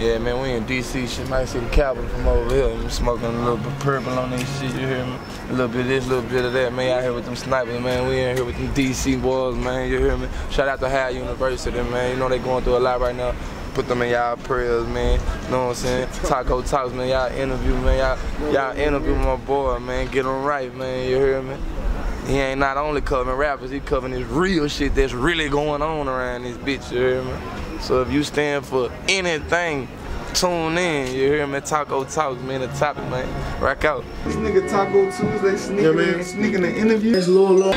Yeah, man, we in DC. Shit, might see the Capitol from over here. I'm smoking a little bit purple on this shit, you hear me? A little bit of this, a little bit of that. Man, out here with them snipers, man. We in here with them DC boys, man, you hear me? Shout out to Howard University, man. You know they going through a lot right now. Put them in y'all prayers, man. You know what I'm saying? Taco Talks, man. Y'all interview, man. Y'all, y'all interview my boy, man. Get him right, man. You hear me? He ain't not only covering rappers, he covering this real shit that's really going on around this bitch, you hear me? So if you stand for anything, tune in, you hear me? Taco Talks, man, the topic, man. Rock out. This nigga Taco Tuesday sneaking, yeah, man. sneaking the interview. It's Lil Lil.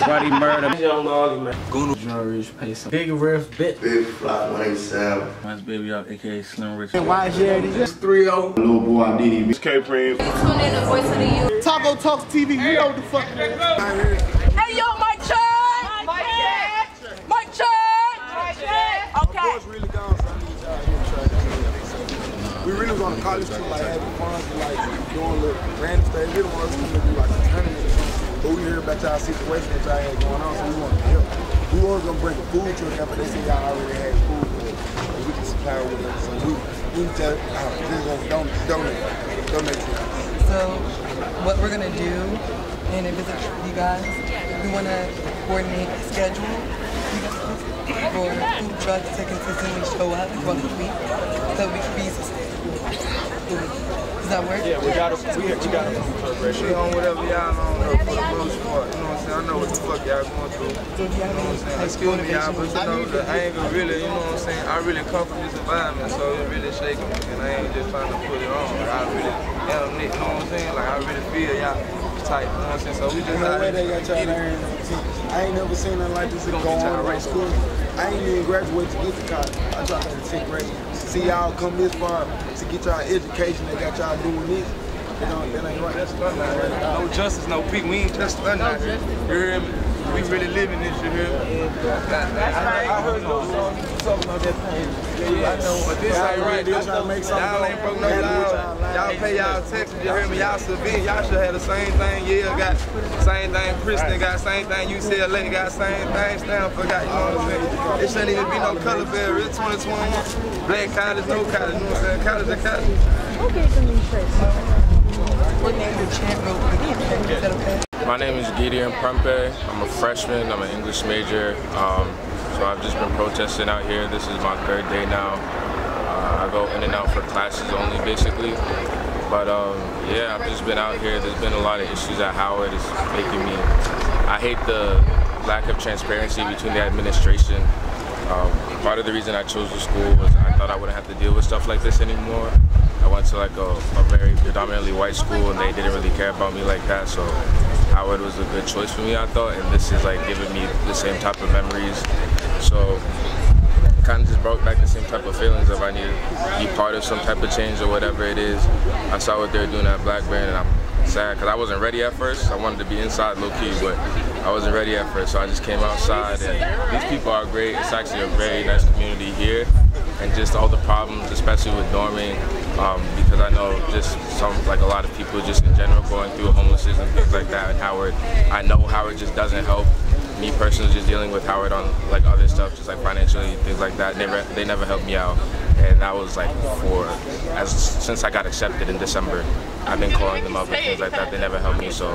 Body murder. Young Lolly, man. Gunu. John Rich Payson. Big Ref Bit. Big Fly 187. Mine's Baby Up, aka Slim Rich. And why is This 3 0. Little boy Diddy. This K Prince. Tune in the voice of the youth. Taco Talks TV, you know what the fuck it is. Hey, yo, Mike Chud! Okay. We really was on a college trip, like having fun, like doing little random stuff. We didn't want us to do like a tournament or something. But we heard about y'all situation that y'all had going on, so we wanted to help. We was gonna bring a food truck out, but they said y'all already had food, but we can supply with it. So we we just uh, just gonna donate, donate, donate to. So what we're gonna do in a visit you guys, we wanna coordinate schedule for food trucks to consistently show up throughout the week so we can be sustainable. Does that work? Yeah, we got to we, we got to She on whatever y'all on for the most part. You know what I'm saying? I know what the fuck y'all going through. You know what I'm saying? Excuse me, y'all, but you know the anger really, you know what I'm saying? I really come from this environment, so it really shaking me, and I ain't just trying to put it on. I really am, you know what I'm saying? Like I really feel y'all tight, you know what I'm saying? So we just out here. they got y'all. I ain't never seen nothing like this go on in school. I ain't even graduate to get to college. I dropped out of 10th grade see y'all come this far to get y'all education that got y'all doing this. You know, that ain't right. That's out. No justice, no peace. We ain't just out. You hear me? We really living this, you hear me? That's right. I heard those songs talking about that pain. Yeah, I know, this ain't right. Y'all ain't broke no. Y'all pay y'all taxes, you hear me? Y'all civilian. Y'all should have the same thing Yale got, same thing Princeton got, same thing UCLA got, same thing Stanford got, you know what I'm saying? It shouldn't even be no color barrier. It's 2021. Black college, no college, you know what I'm saying? College or college. Okay, so me first. What name chant quick? Is that okay? My name is Gideon Prempe. I'm a freshman. I'm an English major. Um, so I've just been protesting out here. This is my third day now. Uh, I go in and out for classes only, basically. But um, yeah, I've just been out here. There's been a lot of issues at Howard. It's making me. I hate the lack of transparency between the administration. Um, part of the reason I chose the school was I thought I wouldn't have to deal with stuff like this anymore. I went to like a, a very predominantly white school and they didn't really care about me like that. So Howard was a good choice for me, I thought, and this is like giving me the same type of memories. So kind of just brought back the same type of feelings of I need to be part of some type of change or whatever it is. I saw what they were doing at Blackburn and I'm sad because I wasn't ready at first. I wanted to be inside low key, but I wasn't ready at first, so I just came outside and these people are great. It's actually a very nice community here and just all the problems, especially with dorming, um, because I know just some, like a lot of people just in general going through homelessness and things like that. And Howard, I know Howard just doesn't help. Me personally, just dealing with Howard on like other stuff, just like financially things like that. Never, they never helped me out, and that was like for as since I got accepted in December. I've been calling them up and things like that. They never helped me, so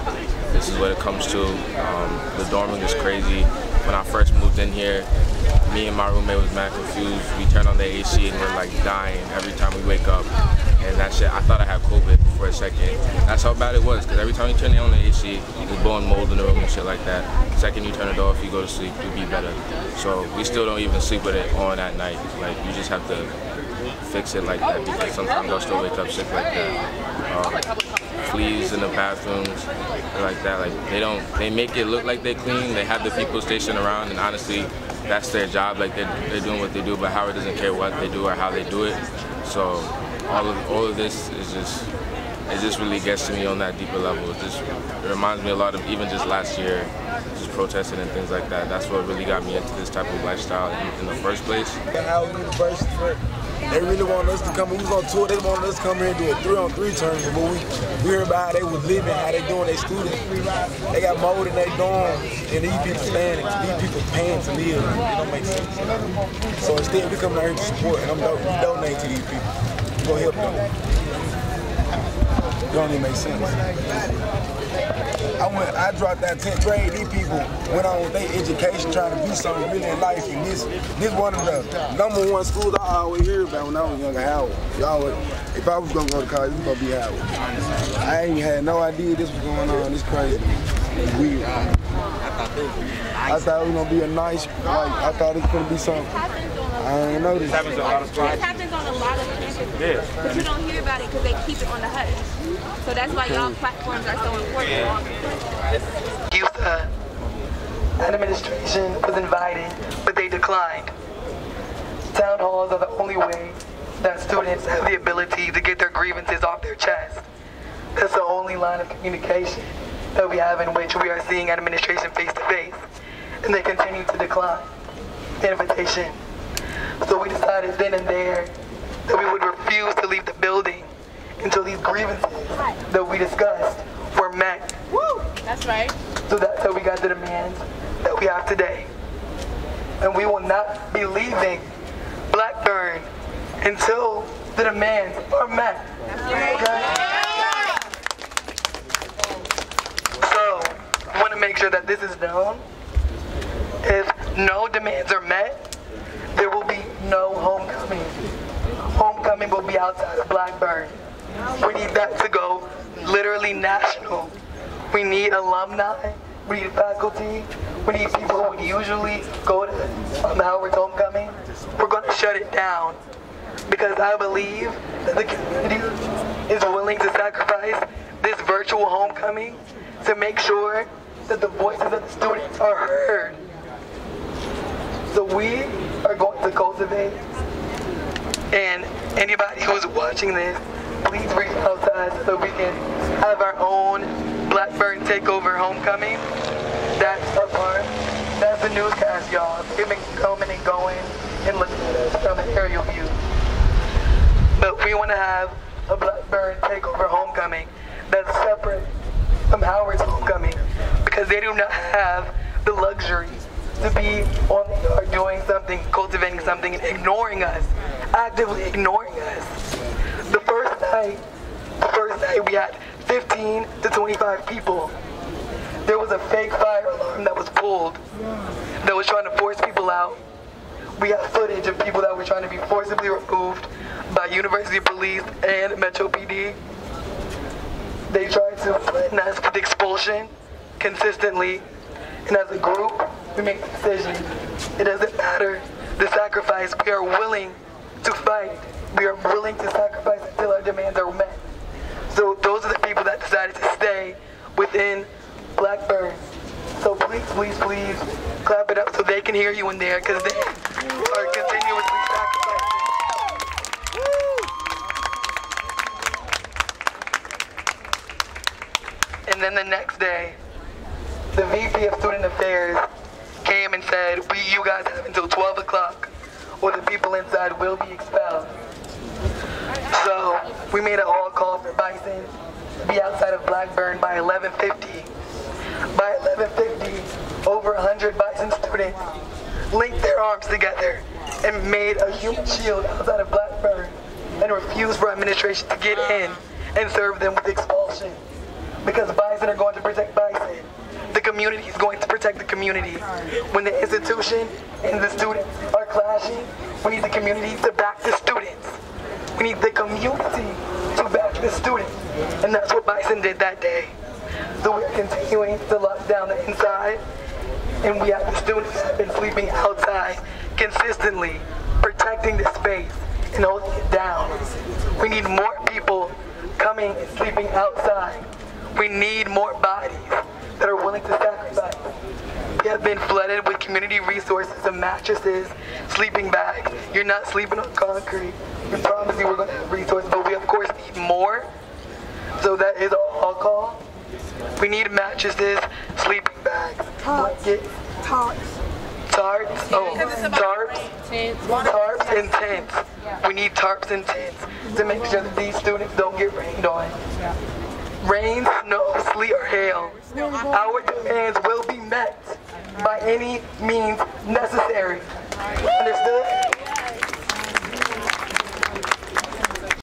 this is what it comes to. Um, the dorming is crazy. When I first moved in here, me and my roommate was mad confused. We turned on the AC and we're like dying every time we wake up. And that shit, I thought I had COVID for a second. That's how bad it was, because every time you turn on the AC, it's blowing mold in the room and shit like that. Second you turn it off, you go to sleep, you'll be better. So we still don't even sleep with it on at night. Like, you just have to fix it like that, because sometimes I'll still wake up sick like that. Um, fleas in the bathrooms, like that. Like they don't, they make it look like they clean. They have the people stationed around, and honestly, that's their job. Like they're, they're doing what they do, but Howard doesn't care what they do or how they do it. So all of all of this is just it just really gets to me on that deeper level. It just it reminds me a lot of even just last year, just protesting and things like that. That's what really got me into this type of lifestyle in, in the first place. They really wanted us to come. We was on tour. They wanted us to come here and do a three-on-three tournament. But we, we heard about how they was living, how they doing their students. They got mold in their dorm, and these people standing. These people paying to live. It don't make sense. So instead, we come here to support, and I'm do- we donate to these people. Gonna help them. It don't even make sense. I went, I dropped that 10th grade. These people went on with their education, trying to be something really in life. And this, this one of the number one schools I always hear about when I was younger, Howard. Y'all, if I was gonna go to college, it was gonna be Howard. I ain't had no idea this was going on. It's crazy. It's weird. I thought it was gonna be a nice, like, I thought it was gonna be something. I didn't know this. Happens on a lot of This happens on a lot of campuses. Yeah. But you don't hear about it because they keep it on the hush. So that's why y'all platforms are so important. USA uh, administration was invited, but they declined. Town halls are the only way that students have the ability to get their grievances off their chest. That's the only line of communication that we have in which we are seeing administration face to face. And they continue to decline the invitation. So we decided then and there that we would refuse to leave the building until these grievances that we discussed were met. Woo! That's right. So that's how we got the demands that we have today. And we will not be leaving Blackburn until the demands are met. Okay? So, I want to make sure that this is known. If no demands are met, there will be no homecoming. Homecoming will be outside of Blackburn. We need that to go literally national. We need alumni. We need faculty. We need people who would usually go to um, Howard's homecoming. We're going to shut it down because I believe that the community is willing to sacrifice this virtual homecoming to make sure that the voices of the students are heard. So we are going to cultivate, and anybody who's watching this, please reach out to us so we can have our own Blackburn Takeover Homecoming. That's our part. That's the newscast, y'all. They've been coming and going and looking at us from aerial view. But we want to have a Blackburn Takeover Homecoming that's separate from Howard's because they do not have the luxury to be on doing something, cultivating something, and ignoring us, actively ignoring us. The first night, the first night we had 15 to 25 people. There was a fake fire alarm that was pulled that was trying to force people out. We have footage of people that were trying to be forcibly removed by University Police and Metro PD. They tried to threaten us with expulsion consistently. And as a group, we make decisions. It doesn't matter the sacrifice. We are willing to fight. We are willing to sacrifice until our demands are met. So those are the people that decided to stay within Blackburn. So please, please, please clap it up so they can hear you in there because they are continuously sacrificing. And then the next day, the VP of Student Affairs came and said, we, you guys have until 12 o'clock or the people inside will be expelled. So we made an all call for Bison to be outside of Blackburn by 1150. By 1150, over 100 Bison students linked their arms together and made a human shield outside of Blackburn and refused for administration to get in and serve them with expulsion. Because Bison are going to protect Bison. The community is going to protect the community. When the institution and the students are clashing, we need the community to back the students. We need the community to back the students. And that's what Bison did that day. So we're continuing to lock down the inside. And we have the students have been sleeping outside consistently, protecting the space and holding it down. We need more people coming and sleeping outside. We need more bodies that are willing to sacrifice. We have been flooded with community resources and mattresses, sleeping bags. You're not sleeping on concrete. We promise you we're going to have resources, but we of course need more. So that is all call. We need mattresses, sleeping bags, blankets, Tarps, oh, tarps, tarps and tents. We need tarps and tents to make sure that these students don't get rained on. Rain, snow, sleet, or hail. Our demands will be met by any means necessary. Understood?